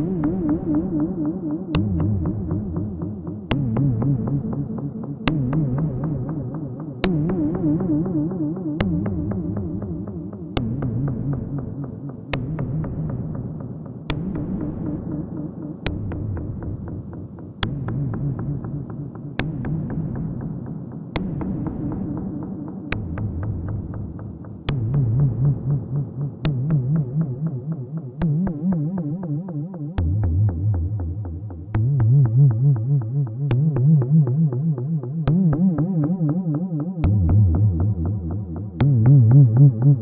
Mm-hmm. Mm-hmm.